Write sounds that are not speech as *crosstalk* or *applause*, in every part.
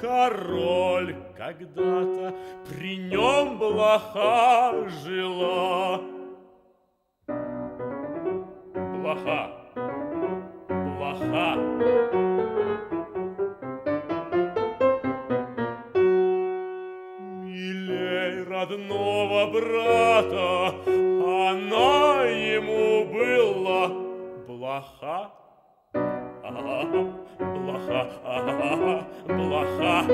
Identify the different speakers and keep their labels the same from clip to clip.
Speaker 1: король когда-то, при нем блоха жила. Блоха, блоха. Милей родного брата, она ему была блоха. Блоха, блоха.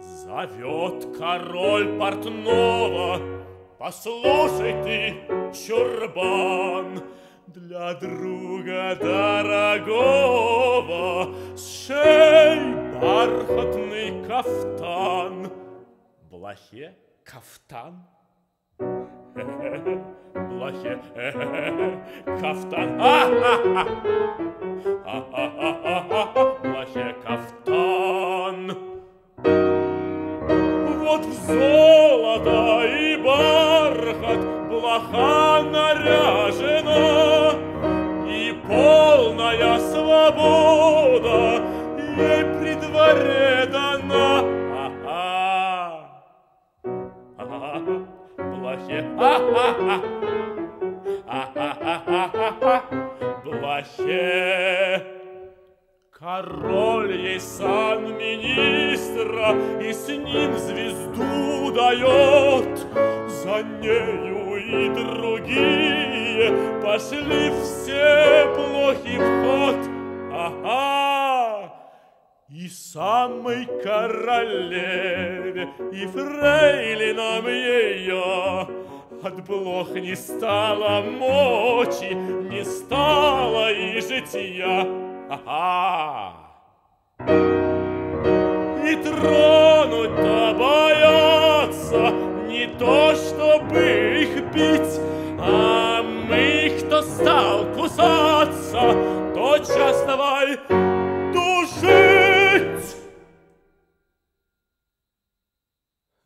Speaker 1: Зовет король портного, Послушай ты, чурбан, Для друга дорогого С шеи бархатный кафтан. Блохе кафтан? Блохе кафтан. Блохе кафтан. Вот в золото и бархат блоха Блохе, *laughs* Блохе, Король ей сан министра И с ним звезду дает За нею и другие Пошли все плохи в ход! И самой королеве, и фрейлинам ее От блох не стало мочи, не стало и жития. Ага! И тронуть-то боятся, не то, чтобы их бить, А мы, кто стал кусаться, тотчас давай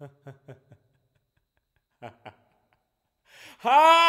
Speaker 1: *laughs* ha!